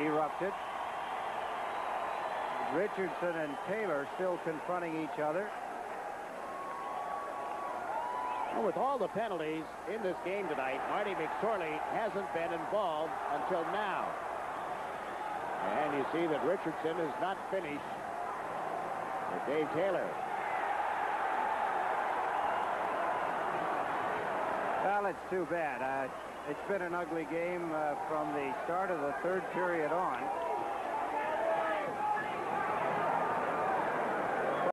erupted. Richardson and Taylor still confronting each other. Well, with all the penalties in this game tonight, Marty McSorley hasn't been involved until now. And you see that Richardson is not finished with Dave Taylor. Well, it's too bad. Uh, it's been an ugly game uh, from the start of the third period on.